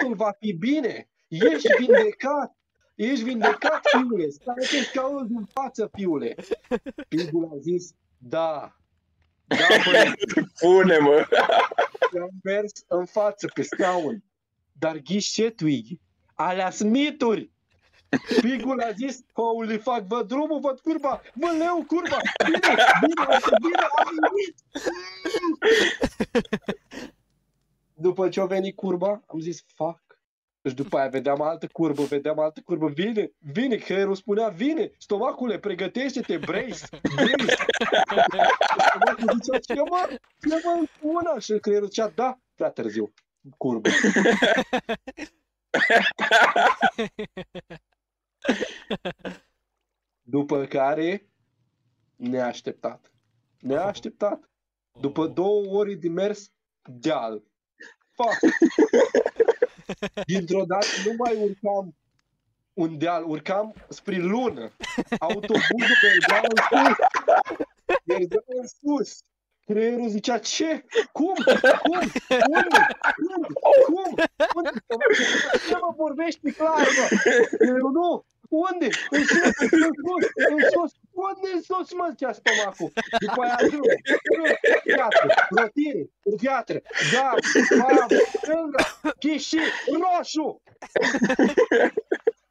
totul va fi bine. Ești vindecat. Ești vindecat, fiule. Stai pe scaunul din față, fiule. Pigul a zis, da. Da, băi, Pune-mă! am mers în față pe scaun. Dar ghiși ce, Twiggy? Alea sunt mituri. Pigul a zis, holy fuck, văd drumul, văd curba, mă leu curba, bine, bine, bine, am venit. După ce a venit curba, am zis, fuck. Și după aia vedeam altă curbă, vedeam altă curbă, vine, vine, creierul spunea, vine, stomacule, pregătește-te, brace, brace. Stomacul zicea, ce mă, ce mă, una, și creierul zicea, da, prea târziu, curbă. După care, neașteptat, neașteptat, după două ore de mers, deal. Fuck! Dintr-o dată nu mai urcam un deal, urcam spre lună. Autobuzul mergea în sus. Mergea în sus. Creierul zicea, ce? Cum? Cum? Unde? Cum? Cum? Unde? Ce mă vorbești clar, mă? Creierul, nu. Unde? În sus, în sus, în sus. Unde în sus, mă, zicea stomacul. După aia drum, drum, piatră, rotire, piatră, gam, bam, stânga, ghiși, roșu.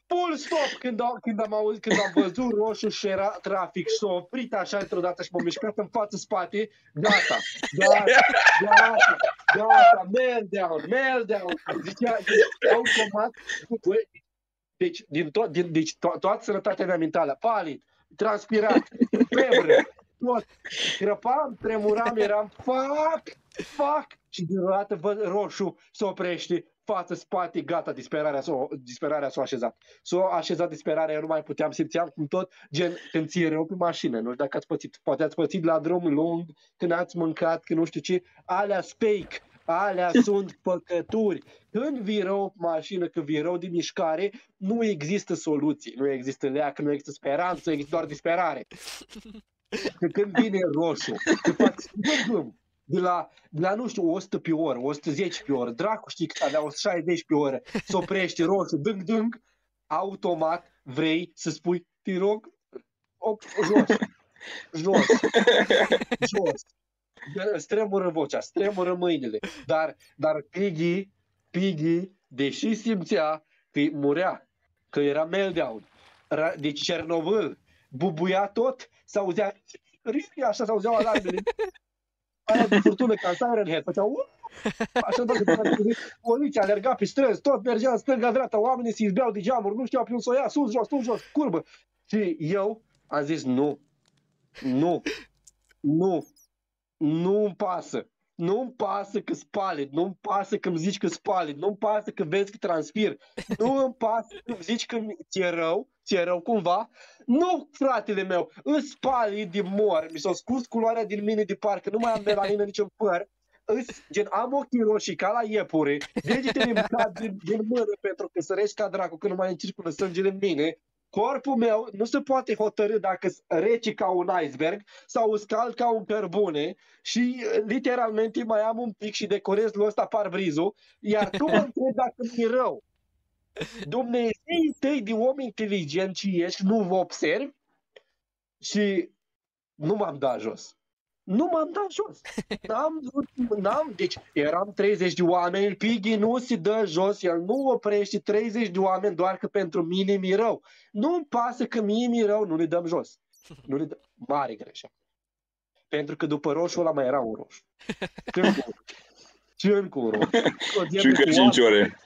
Full stop când am, când am auzit, când am văzut roșu și era trafic și s-a oprit așa într-o dată și m-a mișcat în față spate, gata, gata, gata, gata, meltdown, meltdown. Zicea, zicea automat, băi, deci, din tot, din, deci to- toată sănătatea mea mentală, palid, transpirat, febră, tot, crăpam, tremuram, eram, fuck, fuck, și din dată văd roșu, se oprește, față, spate, gata, disperarea s-a, disperarea s-a așezat. S-a așezat disperarea, eu nu mai puteam, simțeam cum tot, gen, când ți-e rău pe mașină, nu știu dacă ați pățit, poate ați pățit la drum lung, când ați mâncat, când nu știu ce, alea spake, alea sunt păcături. Când vii rău pe mașină, când vii rău de mișcare, nu există soluții, nu există leac, nu există speranță, există doar disperare. Că când vine roșu, te faci bum, de la, de la, nu știu, 100 pe oră, 110 pe oră, dracu știi cât avea 160 pe oră, se oprește roșu, dâng, dâng, automat vrei să spui, te rog, op, jos, jos, jos. Îți tremură vocea, îți tremură mâinile, dar, dar Piggy, Piggy, deși simțea că murea, că era meltdown, ra- deci Cernobâl, bubuia tot, s-auzea, ri- așa s-auzeau alarmele, aia de furtună ca Siren Head, făceau "Uuuu!" Așa dacă poliția alerga pe străzi, tot mergea în stânga-dreapta, oamenii se izbeau de geamuri, nu știau pe unde să o ia, sus, jos, sus, jos, curbă. Și eu am zis, nu, nu, nu, nu-mi pasă. Nu-mi pasă că spalid, nu-mi pasă că îmi zici că spalid, nu-mi pasă că vezi că transpir, nu îmi pasă că îmi zici că ți-e rău, ți-e rău cumva. Nu, fratele meu, îs palid de mor, mi s-a scurs culoarea din mine de parcă nu mai am melanină nici în păr, îs, gen, am ochii roșii ca la iepure, degetele îmi cad din, din mână pentru că sărești ca dracu că nu mai încirculă sângele în mine, corpul meu nu se poate hotărâ dacă rece ca un iceberg sau scald ca un cărbune și literalmente mai am un pic și decorez lui ăsta parbrizul, iar tu mă întrebi dacă mi-e rău. Dumnezeii tăi de om inteligent și ești, nu vă observi și nu m-am dat jos. Nu m-am dat jos. N-am, n-am, deci eram 30 de oameni, Piggy nu se dă jos, el nu oprește 30 de oameni doar că pentru mine mi rău. Nu-mi pasă că mie mi rău, nu le dăm jos. Nu le dăm. Mare greșeală. Pentru că după roșu ăla mai era un roșu. Ce încă un- Ce încă un roșu? O Și zebră încă cu 5 oameni. ore.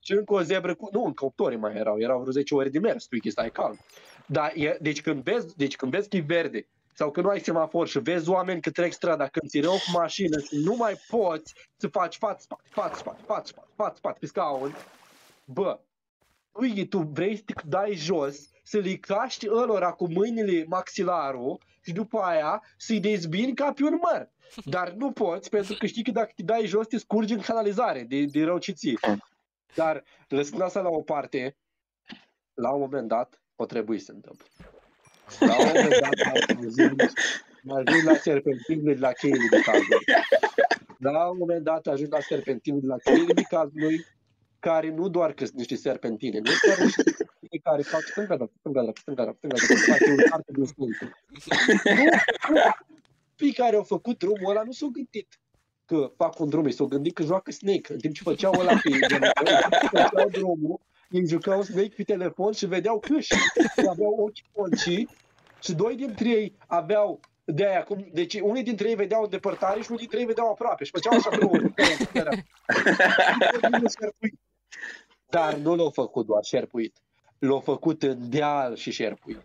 Și încă o zebră cu... Nu, încă 8 ore mai erau. Erau vreo 10 ore de mers. Tu stai calm. Dar, e, deci, când vezi, deci când vezi că e verde sau că nu ai semafor și vezi oameni că trec strada, când ți rău cu mașină și nu mai poți să faci față, spate, față, spate, față, spate, față, spate, pe scaun, bă, ui, tu vrei să te dai jos, să le caști ălora cu mâinile maxilarul și după aia să-i dezbini ca pe un măr. Dar nu poți, pentru că știi că dacă te dai jos, te scurgi în canalizare de, de rău ce ții. Dar lăsând asta la o parte, la un moment dat, o trebuie să se întâmple. La un moment dat, ajungi, ajungi la serpentinul de la cheile de cazului. La un moment dat, ajungi la serpentinul de la cheile de cazului care nu doar că sunt niște serpentine, nu doar niște serpentine care fac stânga, dreapta, stânga, dreapta, stânga, dreapta, stânga, dreapta, face un artă din stânga. Nu, nu. Cei care au făcut drumul ăla nu s-au gândit că fac un drum, ei s-au gândit că joacă Snake, în timp ce făceau ăla pe făceau drumul, ei jucau Snake pe telefon și vedeau câși, și aveau ochi ponci și doi dintre ei aveau de aia, cum, deci unii dintre ei vedeau în depărtare și unii dintre ei vedeau aproape și făceau așa drumul. Dar nu l-au făcut doar șerpuit. L-au făcut în deal și șerpuit.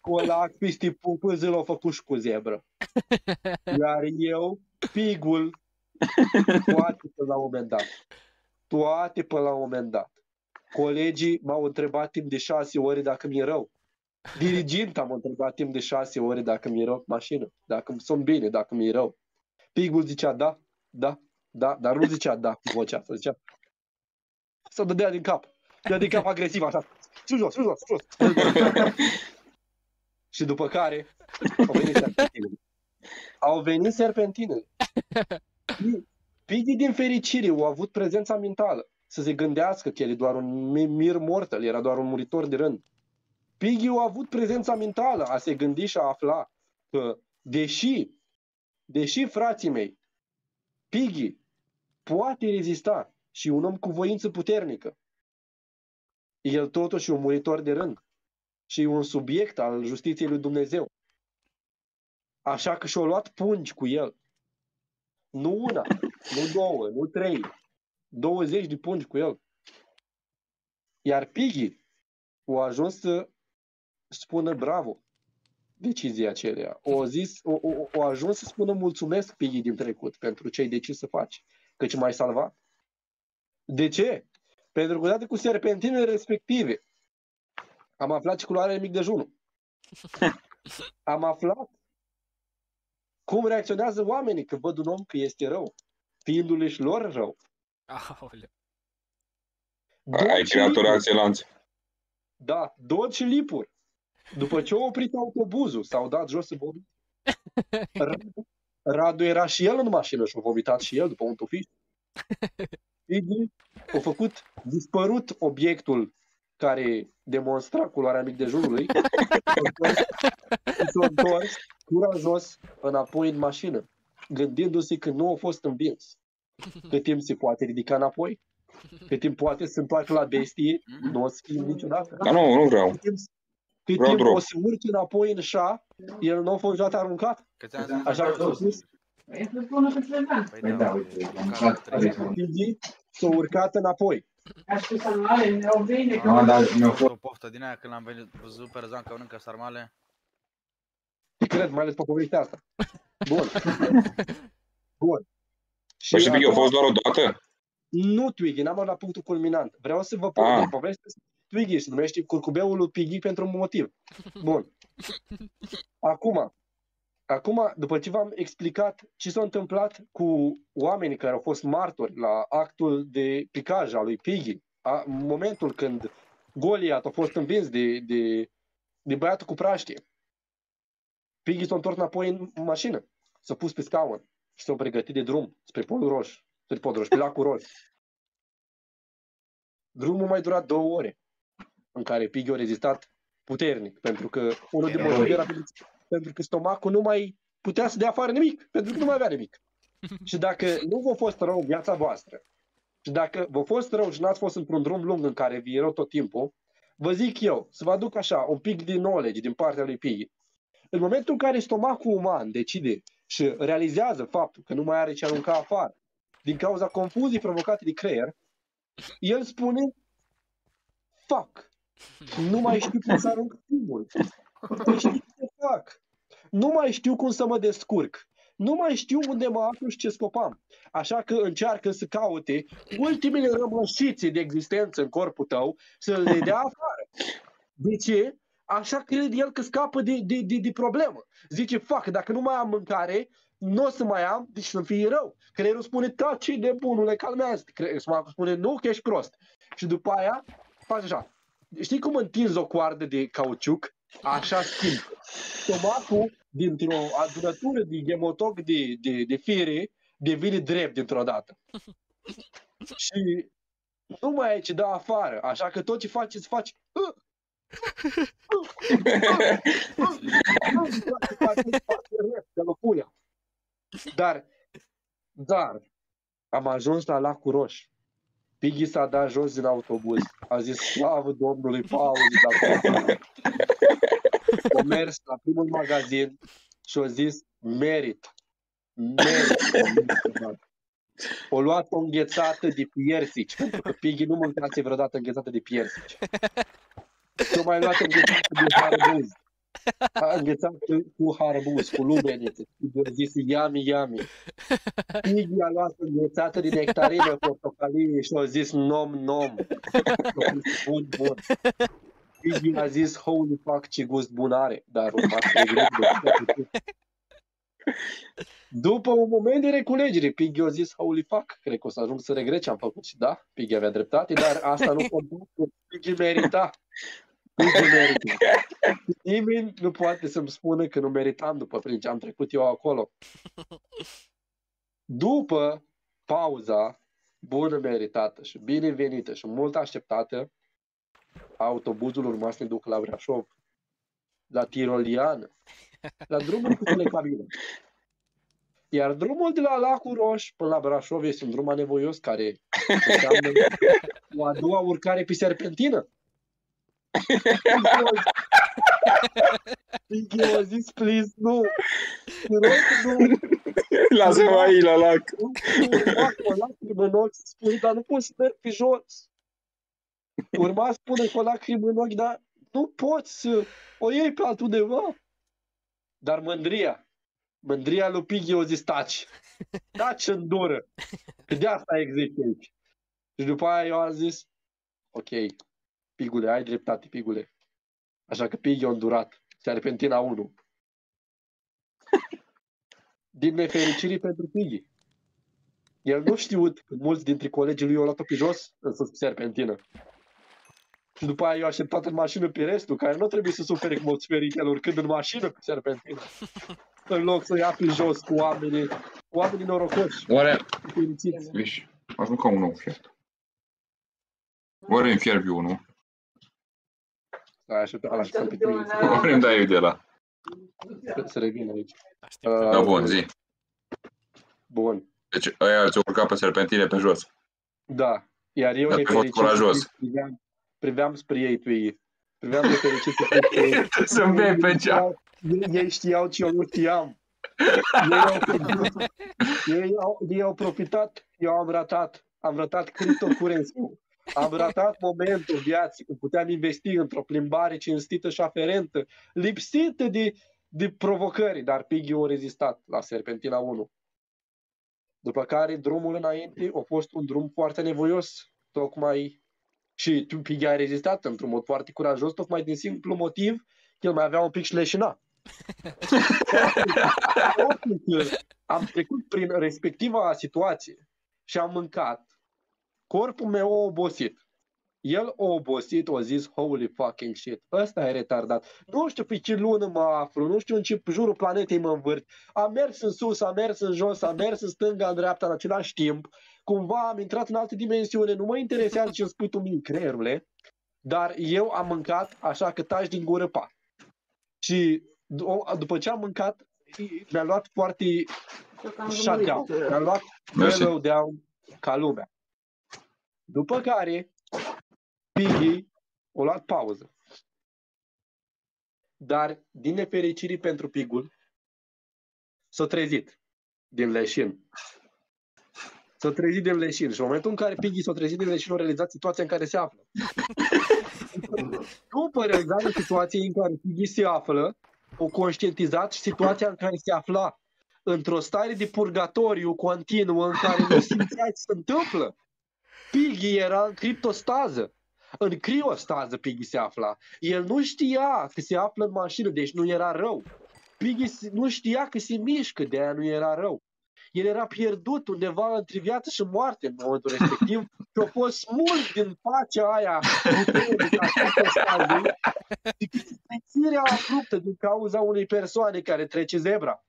Colac, pisti pupâză l-au făcut și cu zebră. Iar eu, pigul, toate până la un moment dat. Toate până la un moment dat. Colegii m-au întrebat timp de șase ore dacă mi-e rău. Dirigint am întrebat timp de șase ore dacă mi-e rău mașină, dacă sunt bine, dacă mi-e rău. Pigul zicea da, da, da, dar nu zicea da cu vocea asta, zicea să dădea din cap. Dădea din cap agresiv, așa. Sus jos, sus jos, sus jos. Și după care au venit serpentinele. Au venit serpentinele. Piggy din fericire au avut prezența mentală să se gândească că el e doar un mir mortal, era doar un muritor de rând. Piggy a avut prezența mentală a se gândi și a afla că, deși, deși frații mei, Piggy poate rezista și un om cu voință puternică, el totuși e un muritor de rând și e un subiect al justiției lui Dumnezeu. Așa că și-a luat pungi cu el. Nu una, nu două, nu trei, 20 de pungi cu el. Iar Piggy a ajuns să spună bravo decizia acelea. O, zis, o, o, o ajuns să spună mulțumesc Piggy din trecut pentru ce ai decis să faci, căci m-ai salvat. De ce? Pentru că odată cu serpentinele respective am aflat ce culoare e mic dejunul. Am aflat cum reacționează oamenii când văd un om că este rău, fiindu-le și lor rău. Aoleu. Ai creat o reacție lanț. Da, dot și lipuri. După ce a oprit autobuzul, s-au dat jos să vomit. Radu, Radu era și el în mașină și a vomitat și el după un tufiș. Iggy a făcut dispărut obiectul care demonstra culoarea mic dejunului s-a întors curajos înapoi în mașină, gândindu-se că nu a fost învins. Cât timp se poate ridica înapoi, cât timp poate să se întoarcă la bestie, nu o să fie niciodată. Dar nu, nu vreau. Cât timp, cât Vreau timp drop. o să urce înapoi în șa, el nu a fost niciodată aruncat. Câți ani Așa că s-a spus, Păi să spună că trebuie. Păi Păi da, da, uite, uite, am am mâncat trei. Piggy s-a urcat înapoi. Aș fi sarmale, mi-au bine, că Ah, mă dar dau- mi-a fost o poftă din aia când l-am venit, văzut pe Răzvan că mănâncă sarmale. Cred, mai ales pe povestea asta. Bun. Bun. Păi și Biggie a acum- fost doar o dată? Nu Twiggy, n-am ajuns la punctul culminant. Vreau să vă Ah. povestesc. Povestea Twiggy se numește curcubeul lui Piggy pentru un motiv. Bun. Acum, acum, după ce v-am explicat ce s-a întâmplat cu oamenii care au fost martori la actul de picaj al lui Piggy, a, în momentul când Goliat a fost învins de, de, de băiatul cu praștie, Piggy s-a întors înapoi în mașină, s-a pus pe scaun și s-a pregătit de drum spre Polul Roș, spre Polul Roș, pe Lacul Roș. Drumul mai durat două ore, în care Piggy a rezistat puternic, pentru că unul din motive era pentru, pentru că stomacul nu mai putea să dea afară nimic, pentru că nu mai avea nimic. Și dacă nu v-a fost rău în viața voastră, și dacă v-a fost rău și n-ați fost într-un drum lung în care vi e rău tot timpul, vă zic eu, să vă aduc așa, un pic din knowledge din partea lui Piggy. În momentul în care stomacul uman decide și realizează faptul că nu mai are ce arunca afară, din cauza confuzii provocate de creier, el spune fuck, nu mai știu cum să arunc filmul. Nu știu ce fac. Nu mai știu cum să mă descurc. Nu mai știu unde mă aflu și ce scopam. Așa că încearcă să caute ultimele rămășițe de existență în corpul tău să le dea afară. De ce? Așa crede el că scapă de, de, de, de problemă. Zice, fac, dacă nu mai am mâncare, nu o să mai am, deci să-mi fie rău. Creierul spune, da, ce de bunule, calmează Creierul spune, nu, că ești prost. Și după aia, faci așa. Știi cum întinzi o coardă de cauciuc? Așa schimb. Stomacul, dintr-o adunătură de gemotoc de, de, de fire, devine drept dintr-o dată. Și nu mai ai ce da afară, așa că tot ce faci, îți faci... Dar, dar, am ajuns la lacul Roș. Piggy s-a dat jos din autobuz. A zis, slavă Domnului Paul. A mers la primul magazin și a zis, merit. Merit. O luat o înghețată de piersici, pentru că Piggy nu mâncase vreodată înghețată de piersici. Și o mai luat înghețată de harbuz. A înghețat cu harbuz, cu lumenițe. Și a zis, yummy, yummy. Piggy a luat înghețată de nectarină portocalie și a zis, nom, nom. Bun, bun. Piggy a zis, holy fuck, ce gust bun are. Dar urma să regret de după un moment de reculegere, Piggy a zis, holy fuck, cred că o să ajung să regret ce am făcut. Și da, Piggy avea dreptate, dar asta nu conta, Piggy merita. Piggy merita. Nimeni nu poate să-mi spună că nu meritam după prin ce am trecut eu acolo. După pauza bună meritată și binevenită și mult așteptată, autobuzul urma să ne ducă la Brașov, la Tiroliană, la drumul cu telecabină. Iar drumul de la Lacul Roș până la Brașov este un drum anevoios care înseamnă o a doua urcare pe serpentină. Pinky a zis, please, nu. Te rog, nu. Lasă-mă aici la lac. Urma cu o lacrimă în ochi, spune, dar nu pot să merg pe jos. Urma spune cu o lacrimă în ochi, dar nu poți să o iei pe altundeva. Dar mândria, mândria lui Piggy o zis, taci, taci în dură. Că de asta există aici. Și după aia eu am zis, ok, Pigule, ai dreptate, Pigule. Așa că Piggy a îndurat. Serpentina 1. Din nefericire pentru Piggy. El nu știut că mulți dintre colegii lui au luat-o pe jos în sus pe serpentină. Și după aia eu așteptat în mașină pe restul, care nu trebuie să sufere cum o suferit el urcând în mașină pe serpentină. în loc să ia pe jos cu oamenii, cu oamenii norocoși. Oare, fericiți. viși, aș mânca un nou fiert. Oare îmi fierbi unul? Stai așa, ala și pe tine. Oare îmi dai eu de la? Să- Să revin aici. Aștept. Uh, Da, bun, zi. Bun. Deci ăia ți-au urcat pe serpentine pe jos. Da. Iar eu Dar pe fost nefericit curajos. priveam, priveam spre ei pe ei. Priveam nefericit spre ei. Să-mi bei pe cea. Ei, ei știau ce eu nu știam. Ei au, profitat, ei, au, ei au profitat, eu am ratat. Am ratat cryptocurrency. Am ratat momentul vieții când puteam investi într-o plimbare cinstită și aferentă, lipsită de, de provocări, dar Piggy a rezistat la Serpentina 1. După care drumul înainte a fost un drum foarte nevoios, tocmai și tu, Piggy a rezistat într-un mod foarte curajos, tocmai din simplu motiv că el mai avea un pic șleșina. am trecut prin respectiva situație și am mâncat. Corpul meu a obosit. El a obosit, a zis, holy fucking shit, ăsta e retardat. Nu știu pe ce lună mă aflu, nu știu în ce jurul planetei mă învârt. Am mers în sus, am mers în jos, am mers în stânga, în dreapta în același timp. Cumva am intrat în altă dimensiune, nu mă interesează ce îmi spui tu mie, creierule. Dar eu am mâncat, așa că taci din gură pa. Și d- după ce am mâncat, mi-a luat foarte shutdown. Mi-a luat Mersi. mellow down ca lumea. După care, Piggy a luat pauză. Dar, din nefericire pentru Pigul, s-a trezit din leșin. S-a trezit din leșin și în momentul în care Piggy s-a trezit din leșin, a realizat situația în care se află. După realizarea situației în care Piggy se află, o conștientizat și situația în care se afla într-o stare de purgatoriu continuă în care nu simțea ce se întâmplă. Piggy era în criptostază. În criostază Piggy se afla. El nu știa că se află în mașină, deci nu era rău. Piggy se- nu știa că se mișcă, de aia nu era rău. El era pierdut undeva între viață și moarte în momentul respectiv și a fost smuls din pacea aia puternică a criptostazei decât trețirea abruptă din cauza unei persoane care trece zebra.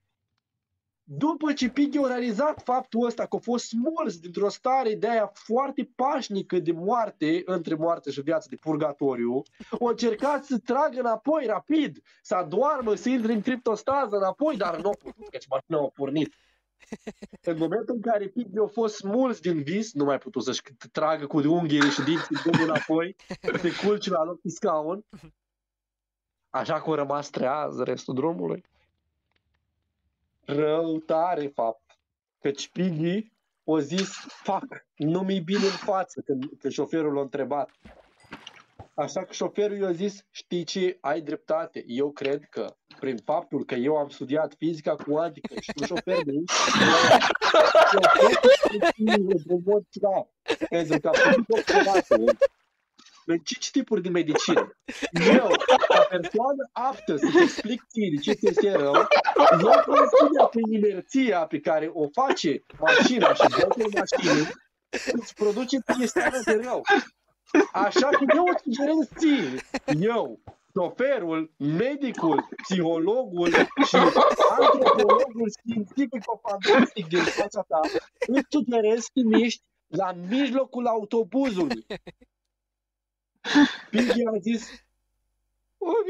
După ce Piggy a realizat faptul ăsta că a fost smuls dintr-o stare de aia foarte pașnică de moarte, între moarte și viață de purgatoriu, a încercat să tragă înapoi rapid, să adoarmă, să intre în criptostază înapoi, dar nu a putut, căci mașina a pornit. În momentul în care Piggy a fost smuls din vis, nu mai putut să-și tragă cu unghiile și dinții de înapoi, se culci la loc pe scaun, așa că a rămas treaz restul drumului. Rău tare fapt. Căci Piggy o zis, fac, nu mi bine în față când, când șoferul l-a întrebat. Așa că șoferul i-a zis, știi ce, ai dreptate, eu cred că prin faptul că eu am studiat fizica cuantică și tu șofer de aici, eu cred că într-un mod clar, pentru că am făcut observație în cinci tipuri de medicină. Eu, ca persoană aptă să-ți explic ție de ce este rău, eu consider că inerția pe care o face mașina și blotul mașinii îți produce chestia de rău. Așa că eu îți sugerez ție, eu, șoferul, medicul, psihologul și antropologul științific-fantastic din fața ta, îți sugerez să miști la mijlocul autobuzului. Piggy a zis, ok,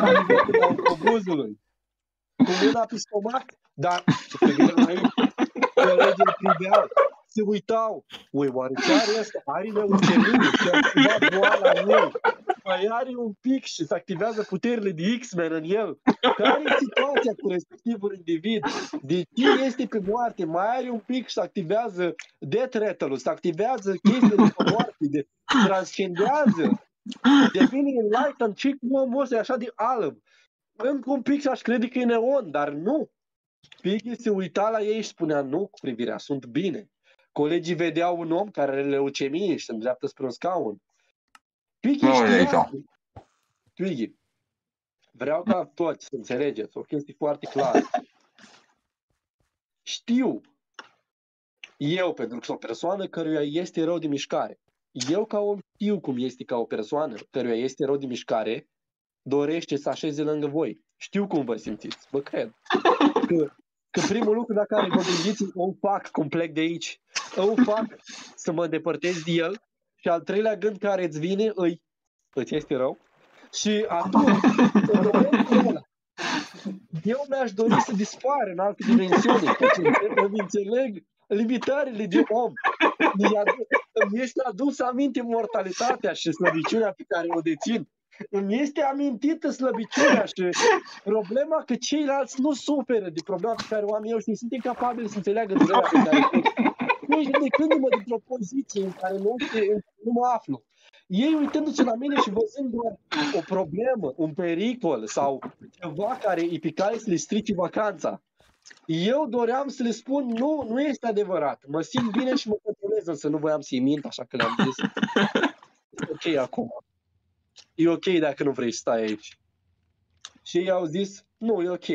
la mijlocul autobuzului, cu mâna pe stomac, dar pe mine mai colegii îl priveau, se uitau, ui, oare ce are ăsta? Are leucemie, se activa boala în el, mai are un pic și se activează puterile de X-Men în el. Care e situația cu respectivul individ? De ce este pe moarte? Mai are un pic și se activează death rattle se activează chestiile de moarte, de transcendează. Devine enlightened și cum omul ăsta e așa de alb. Încă un pic și aș crede că e neon, dar nu. Piggy se uita la ei și spunea nu cu privirea, sunt bine. Colegii vedeau un om care are leucemie și se îndreaptă spre un scaun. Piggy Nu, e știa... aici. Piggy, vreau ca toți să înțelegeți o chestie foarte clară. Știu, eu, pentru că sunt o persoană căruia este rău de mișcare, eu ca om știu cum este ca o persoană căruia este rău de mișcare, dorește să așeze lângă voi. Știu cum vă simțiți, vă cred. Că, că primul lucru la care vă gândiți, o fac cum plec de aici, o fac să mă îndepărtez de el și al treilea gând care îți vine, îi, îți este rău. Și atunci, în momentul ăla, eu mi-aș dori să dispară în alte dimensiuni, căci îmi înțeleg limitările de om. Mi adu- îmi este adus aminte mortalitatea și slăbiciunea pe care o dețin. Îmi este amintită slăbiciunea și problema că ceilalți nu suferă de problema pe care o am eu și sunt incapabili să înțeleagă durerea pe care o Deci, ridicându-mă dintr-o poziție în care nu, nu mă aflu. Ei uitându-se la mine și văzând doar o problemă, un pericol sau ceva care e pe care să le strice vacanța. Eu doream să le spun, nu, nu este adevărat. Mă simt bine și mă controlez, însă nu voiam să-i mint, așa că le-am zis. E ok acum. E ok dacă nu vrei să stai aici. Și ei au zis, nu, e ok.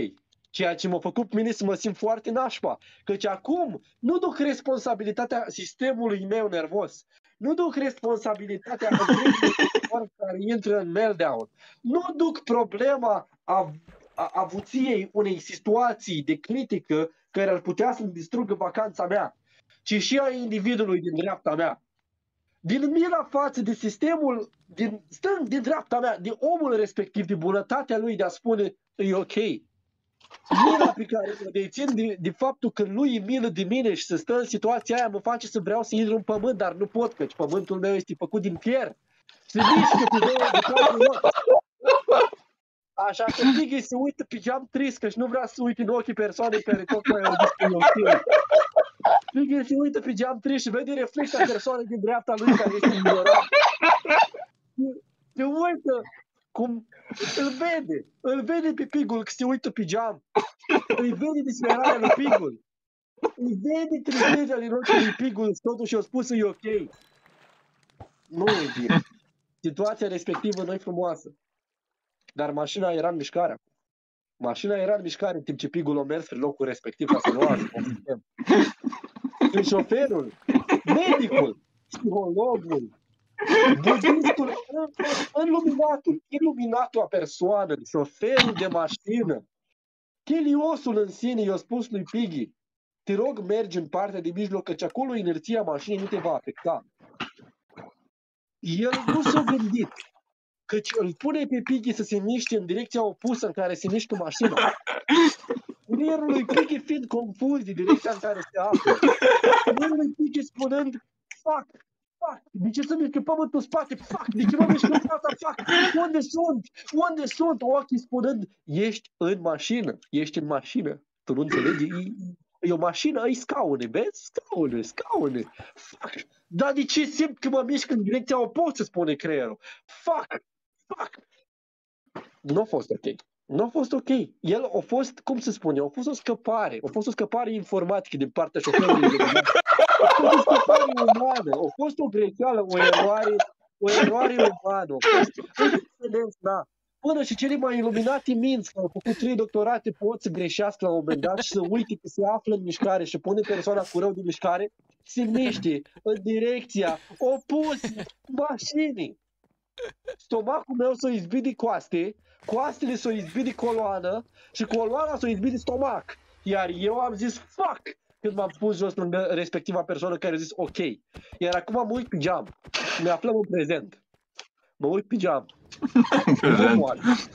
Ceea ce m-a făcut pe mine să mă simt foarte nașpa. Căci acum nu duc responsabilitatea sistemului meu nervos. Nu duc responsabilitatea întregului care intră în meltdown. Nu duc problema a, a avuției unei situații de critică care ar putea să-mi distrugă vacanța mea, ci și a individului din dreapta mea. Din mila față de sistemul din stâng, din dreapta mea, de omul respectiv, de bunătatea lui de a spune e ok. Mila pe care o dețin de, de faptul că lui e milă de mine și să stă în situația aia mă face să vreau să intru în pământ, dar nu pot, căci pământul meu este făcut din fier. Se mișcă pe două de capul meu. Așa că Piggy se uită pe geam trist, că nu vrea să uite în ochii persoanei care tot mai au zis că e ok. Piggy se uită pe geam trist și vede reflecția persoanei din dreapta lui care este ignorat. Se uită cum îl vede, îl vede pe Pigul că se uită pe geam. Îi vede disperarea lui Pigul. Îi vede tristețea din ochii lui Pigul și totuși a spus e ok. Nu e bine. Situația respectivă nu e frumoasă. Dar mașina era în mișcare. Mașina era în mișcare în timp ce Pigul a mers spre locul respectiv ca să nu aibă un sistem. Și șoferul, medicul, psihologul, budistul, iluminatul, iluminatul a persoană, șoferul de mașină, Cheliosul în sine i-a spus lui Piggy, te rog, mergi în partea de mijloc, căci acolo inerția mașinii nu te va afecta. El nu s-a gândit, căci îl pune pe Piggy să se miște în direcția opusă în care se mișcă mașina. Creierul lui Piggy fiind confuz de direcția în care se află. Creierul lui Piggy spunând, fuck, fuck, de ce să mișcă pământul în spate, fuck, de ce nu mișcă în fața, fuck, unde sunt, unde sunt, ochii spunând, ești în mașină, ești în mașină, tu nu înțelegi, e, e o mașină, ai scaune, vezi, scaune, scaune, fuck, dar de ce simt că mă mișc în direcția opusă, spune creierul, fuck, fuck, nu a fost ok. Nu a fost ok. El a fost, cum se spune, a fost o scăpare. A fost o scăpare informatică din partea șoferului. De bani. A fost o scăpare umană. A fost o greșeală, o eroare, o eroare umană. A fost, înțeles, da. Până și cele mai iluminate minți care au făcut trei doctorate pot să greșească la un moment dat și să uite că se află în mișcare și pune persoana cu rău de mișcare, se miște în direcția opusă mașinii. Stomacul meu s-a izbit de coaste, coastele s-au izbit de coloană și coloana s-a izbit de stomac. Iar eu am zis fuck când m-am pus jos lângă respectiva persoană care a zis ok. Iar acum mă uit pe geam. Ne aflăm în prezent. Mă uit pe geam. Nu Prezent. m-a ajutat.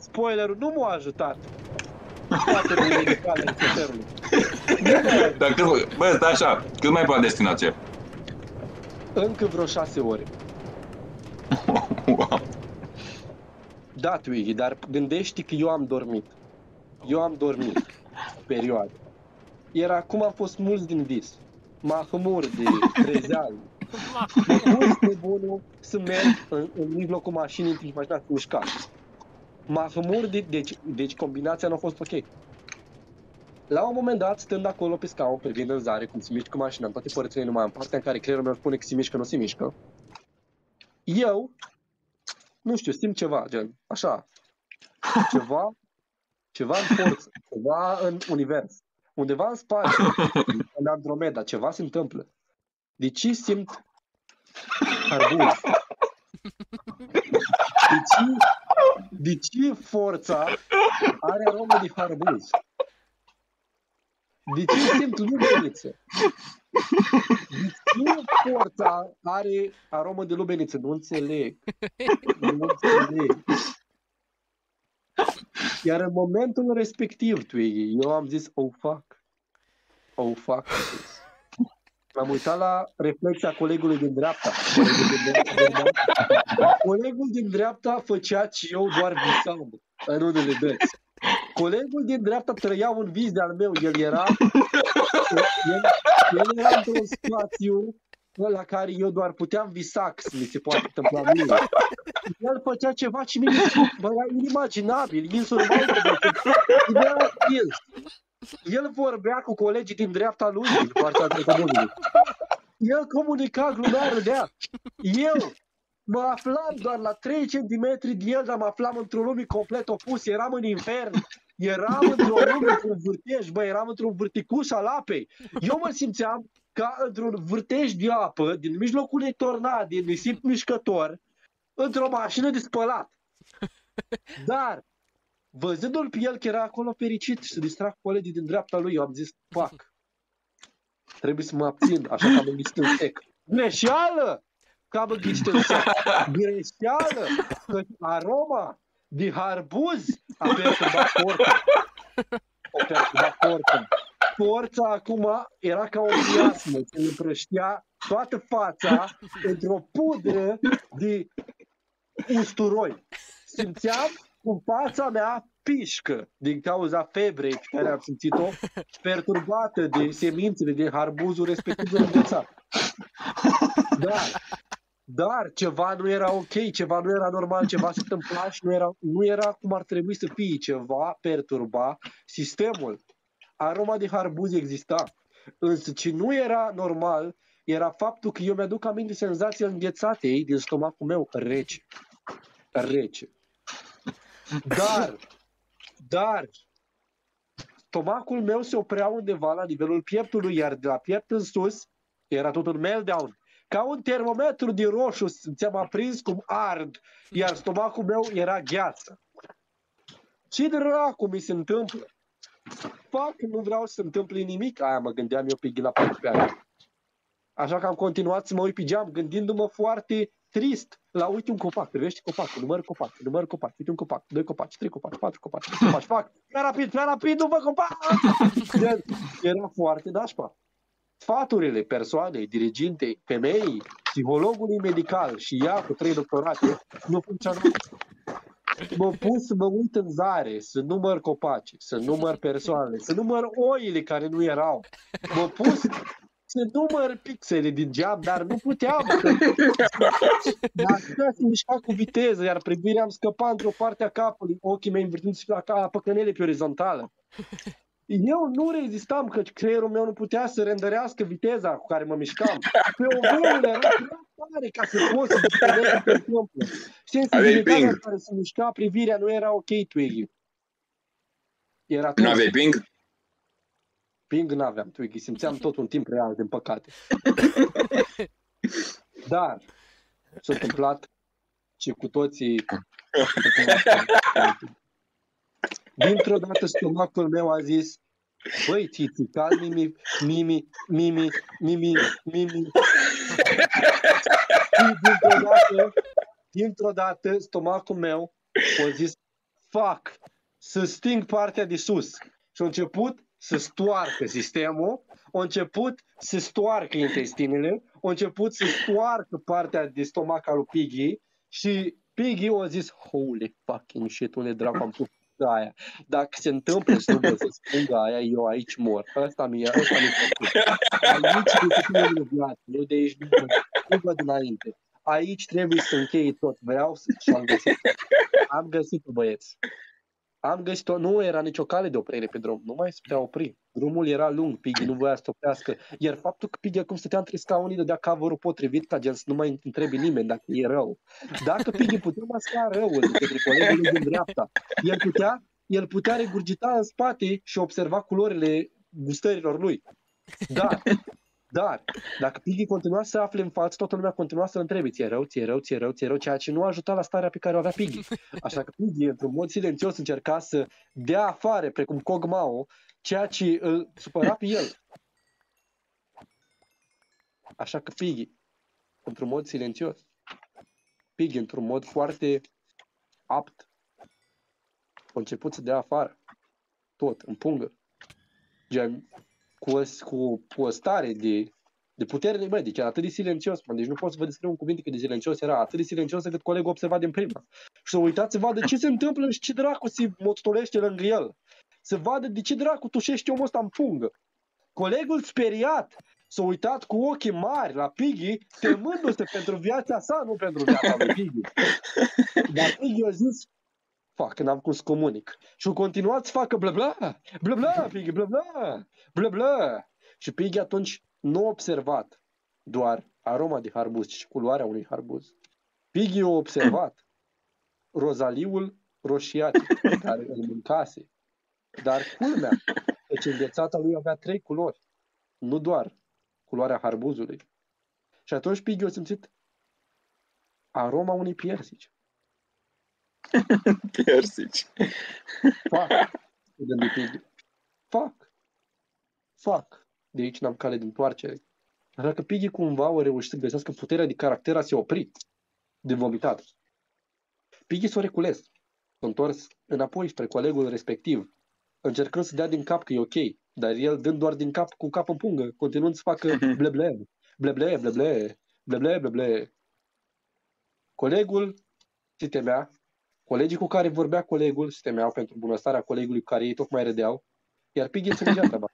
Spoilerul nu m-a ajutat. Toate medicale șoferului. Nu m-a ajutat. Dar cât, bă, stai așa, cât mai e pe destinație? Încă vreo șase ore. Wow. Da, Twiggy, dar gândește că eu am dormit. Eu am dormit perioadă. Era cum am fost mulți din vis. Mahmur de trezeal. Mă pus pe bunul să merg în, în mijlocul mașinii în timp ce mașina se mișca. Mahmur de, deci, deci combinația nu a fost ok. La un moment dat, stând acolo pe scaun, privind în zare, cum se mișcă mașina în toate părțile, numai în partea în care creierul meu spune că se mișcă, nu se mișcă, eu, nu știu, simt ceva, gen, așa, ceva, ceva în forță, ceva în univers, undeva în spațiu, în Andromeda, ceva se întâmplă. De ce simt arbuz? De ce, de ce forța are aromă de harbuz? De ce simt lubeniță? De ce forța are aromă de lubeniță? Nu înțeleg. Nu înțeleg. Iar în momentul respectiv, Twiggy, eu am zis, oh fuck. Oh fuck. M-am uitat la reflexia colegului din dreapta. Colegul din dreapta, colegul din dreapta făcea ce eu doar visam în unele dăți. Colegul din dreapta trăia un vis de-al meu. El era, el, el era într-un spațiu la care eu doar puteam visa că mi se poate întâmpla mie. El făcea ceva și mie bă, era inimaginabil, insurmountable. Era el. El vorbea cu colegii din dreapta lui, din partea dreptămânului. El comunica, glumea, râdea. Eu mă aflam doar la 3 cm de el, dar mă aflam într-o lume complet opusă. Eram în infern. Eram într-o lume, într-un vârtej, bă, eram într-un vârticuș al apei. Eu mă simțeam ca într-un vârtej de apă, din mijlocul unei tornade, din nisip mișcător, într-o mașină de spălat. Dar, văzându-l pe el că era acolo fericit și să distrag colegii din dreapta lui, eu am zis, fac, trebuie să mă abțin, așa că am înghițit în sec. Greșeală! Că am înghițit în sec. Greșeală! Că aroma de harbuz a perturbat forța. A perturbat forța. Forța acum era ca o miasmă, se împrăștea toată fața într-o pudră de usturoi. Simțeam cum fața mea pișcă din cauza febrei pe care am simțit-o, perturbată de semințele de harbuzul respectiv înghețat. Dar, dar ceva nu era ok, ceva nu era normal, ceva se întâmpla și nu era, nu era cum ar trebui să fie, ceva perturba sistemul. Aroma de harbuz exista, însă ce nu era normal era faptul că eu mi-aduc aminte senzația înghețatei din stomacul meu rece. Rece. Dar, dar, stomacul meu se oprea undeva la nivelul pieptului, iar de la piept în sus era tot un meltdown. Ca un termometru de roșu ți-am aprins cum ard, iar stomacul meu era gheață. Ce dracu mi se întâmplă? Fac, nu vreau să se întâmple nimic. Aia mă gândeam eu pe la 14 ani. Așa că am continuat să mă uit pe geam, gândindu-mă foarte trist la uite un copac, privește copacul, număr copac, număr copac, uite un copac, doi copaci, trei copaci, patru copaci, cinci copaci, fac, prea rapid, prea rapid, nu vă copac! Gen, Era foarte nașpa. Sfaturile persoanei, dirigintei, femeii, psihologului medical și ea cu trei doctorate nu funcționau. Mă pus să mă uit în zare, să număr copaci, să număr persoane, să număr oile care nu erau. Mă pus să număr pixele din geam, dar nu puteam. Dar putea să mișca cu viteză, iar privirea îmi scăpa într-o parte a capului, ochii mei învârtindu-se la ca păcănele pe orizontală. Eu nu rezistam, că creierul meu nu putea să rendărească viteza cu care mă mișcam. Pe o vârlă era prea tare ca să pot să înțeleg ce se întâmplă. Sensibilitatea ping. în care se mișca privirea nu era ok, Twiggy. Era Nu tot aveai ping? Ping n-aveam, Twiggy, simțeam tot un timp real, din păcate. Dar s-a întâmplat și cu toții... Dintr-o dată stomacul meu a zis Băi, Titi, cal mimi, mimi, mimi, mimi, mimi. Și dintr-o dată, dintr-o dată, stomacul meu a zis Fuck, să sting partea de sus. Și a început să stoarcă sistemul, a început să stoarcă intestinele, a început să stoarcă partea de stomac al lui Piggy și Piggy a zis, holy fucking shit, unde dracu am pus aia. Dacă se întâmplă să nu vă să spun aia, eu aici mor. Asta mi-e, asta mi-e Aici de ce nu viață, eu de aici nu văd, nu văd înainte. Aici trebuie să închei tot. Vreau să și am găsit. Am găsit-o, băieți. Am găsit-o, nu era nicio cale de oprire pe drum, nu mai se putea opri. Drumul era lung, Piggy nu voia să oprească. Iar faptul că Piggy acum stătea între scaunii, dădea cover potrivit ca gen să nu mai întrebi nimeni dacă e rău. Dacă Piggy putea masca răul de către colegul lui din dreapta, el putea, el putea regurgita în spate și observa culorile gustărilor lui. Dar, dar, dacă Piggy continua să afle în față, toată lumea continua să-l întrebe, ți-e rău, ți-e rău, ți-e rău, ți-e rău, ceea ce nu ajuta la starea pe care o avea Piggy. Așa că Piggy, într-un mod silențios, încerca să dea afară, precum Cogmao, ceea ce îl supăra pe el. Așa că Piggy, într-un mod silențios, Piggy, într-un mod foarte apt, a început să dea afară. Tot, în pungă. Gen, cu, o, cu, cu o stare de, de putere, bă, deci era atât de silențios, mă, deci nu pot să vă descriu un cuvinte cât de silențios era, atât de silențios încât colegul observa din prima. Și să uitat să vadă ce se întâmplă și ce dracu se mostolește lângă el. Să vadă de ce dracu tușește omul ăsta în pungă. Colegul speriat s-a uitat cu ochii mari la Piggy, temându-se pentru viața sa, nu pentru viața lui Piggy. Dar Piggy a zis, fac, n-am cum să comunic. Și au continuat să facă bla bla, bla bla, Piggy, bla bla, bla bla. Și Piggy atunci nu a observat doar aroma de harbuz și culoarea unui harbuz. Piggy a observat rozaliul roșiatic care îl mâncase. Dar culmea, deci înghețata lui avea trei culori, nu doar culoarea harbuzului. Și atunci Piggy a simțit aroma unui piersici. Piersici. Fac. Se gândi Piggy. Fac. Fac. De aici n-am cale de întoarcere. Așa că Piggy cumva a reușit să găsească puterea de caracter a se opri de vomitat. Piggy s-a recules. S-a întors înapoi spre colegul respectiv, încercând să dea din cap că e ok, dar el dând doar din cap cu cap în pungă, continuând să facă bleble, bleble, bleble, bleble, bleble. Colegul se temea, colegii cu care vorbea colegul se temeau pentru bunăstarea colegului cu care ei tocmai râdeau, iar Piggy înțelegea treaba.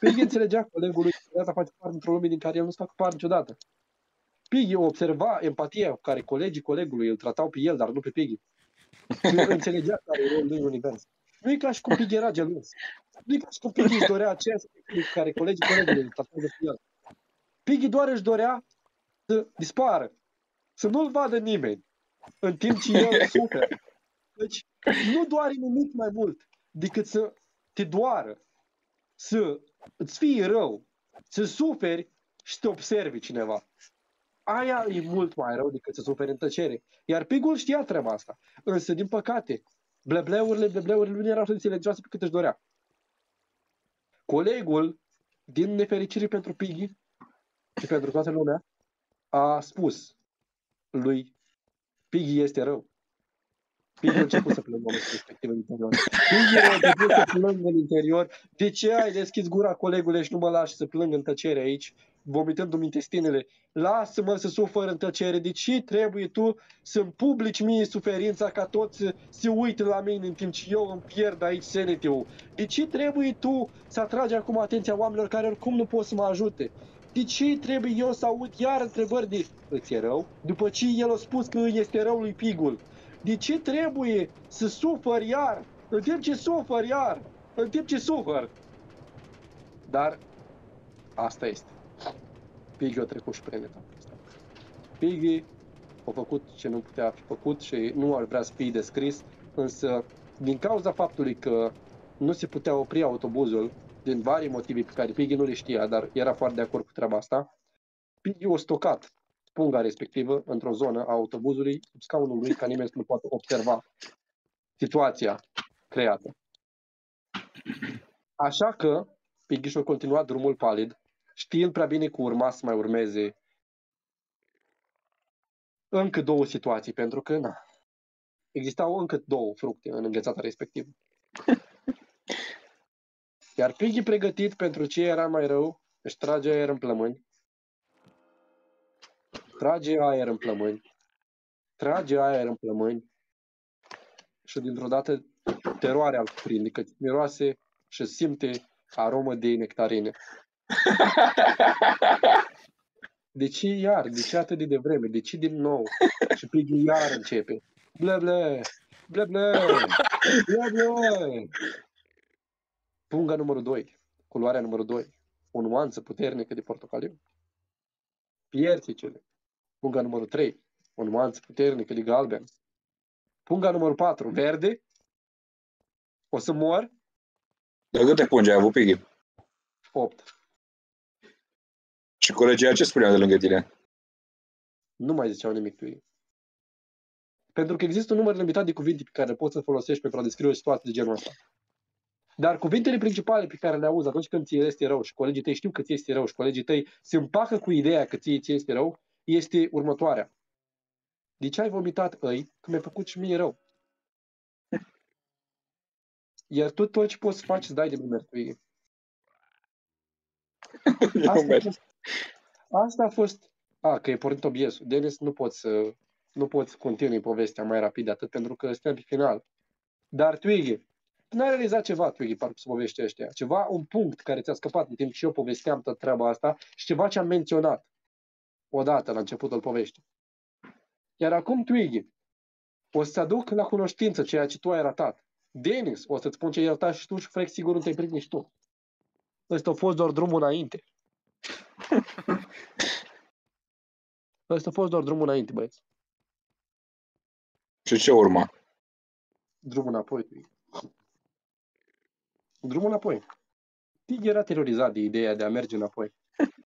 Piggy înțelegea colegului că asta face parte într-o lume din care el nu s-a parte niciodată. Piggy observa empatia cu care colegii colegului îl tratau pe el, dar nu pe Piggy. Și înțelegea care e rolul lui în univers. Nu e ca și cum Piggy era gelos. Nu e ca și cum Piggy își dorea aceea cu care colegii colegului îl tratează pe el. Piggy doar își dorea să dispară. Să nu-l vadă nimeni. În timp ce el suferă. Deci nu doare nimic mai mult decât să te doară. Să îți fie rău. Să suferi și să te observi cineva. Aia e mult mai rău decât să suferi în tăcere. Iar Pigul știa treaba asta. Însă, din păcate, blebleurile, blebleurile nu erau să înțelegioase pe cât își dorea. Colegul, din nefericire pentru Piggy și pentru toată lumea, a spus lui Piggy este rău. Piggy a început să plângă în respectiv în interior. Piggy a început să plângă în interior. De ce ai deschis gura, colegule, și nu mă lași să plâng în tăcere aici, vomitându-mi intestinele? Lasă-mă să sufăr în tăcere. De ce trebuie tu să-mi publici mie suferința ca toți să uite la mine în timp ce eu îmi pierd aici senetul? De ce trebuie tu să atragi acum atenția oamenilor care oricum nu pot să mă ajute? De ce trebuie eu să aud iar întrebări de îți e rău? După ce el a spus că îi este rău lui Pigul. De ce trebuie să sufăr iar? În timp ce sufăr iar? În timp ce sufăr? Dar asta este. Piggy a trecut și prin etapa asta. Piggy a făcut ce nu putea fi făcut și nu ar vrea să fie descris, însă din cauza faptului că nu se putea opri autobuzul din vari motive pe care Piggy nu le știa, dar era foarte de acord cu treaba asta, Piggy a stocat punga respectivă într-o zonă a autobuzului, sub scaunul lui, ca nimeni să nu poată observa situația creată. Așa că Piggy și-a continuat drumul palid, știind prea bine că urma să mai urmeze încă două situații, pentru că na, existau încă două fructe în înghețata respectivă. Iar Piggy pregătit pentru ce era mai rău, își trage aer în plămâni, trage aer în plămâni, trage aer în plămâni și dintr-o dată teroarea îl cuprinde, că miroase și simte aromă de nectarine. De ce iar? De ce atât de devreme? De ce din nou? Și Piggy iar începe. Ble, ble, ble, ble, ble, ble. Punga numărul 2, culoarea numărul 2, o nuanță puternică de portocaliu. Pierticele, punga numărul 3, o nuanță puternică de galben. Punga numărul 4, verde. O să mor? De câte pungi ai avut, Piggy? 8. Și colegii ce spuneau de lângă tine? Nu mai ziceau nimic tu ei. Pentru că există un număr limitat de cuvinte pe care poți să folosești pentru a descrie o situație de genul ăsta. Dar cuvintele principale pe care le auzi atunci când ți este rău și colegii tăi știu că ți este rău și colegii tăi se împacă cu ideea că ție ți este rău, este următoarea. De ce ai vomitat îi că mi-ai făcut și mie rău? Iar tu tot ce poți să faci, îți dai de bumertuie. Asta a fost, asta a fost a, că e pornit obiesul. Denis, nu poți să nu poți să continui povestea mai rapid de atât, pentru că suntem pe final. Dar Twiggy, tu n-ai realizat ceva, Twiggy, parcă să povești ăștia. Ceva, un punct care ți-a scăpat în timp ce eu povesteam tot treaba asta și ceva ce am menționat odată la începutul poveștii. Iar acum, Twiggy, o să-ți aduc la cunoștință ceea ce tu ai ratat. Denis, o să-ți spun ce ai ratat și tu și Frex sigur nu te-ai prins nici tu. Ăsta a fost doar drumul înainte. Ăsta a fost doar drumul înainte, băieți. Și ce urma? Drumul înapoi. Twiggy. Drumul înapoi. Tig era terorizat de ideea de a merge înapoi.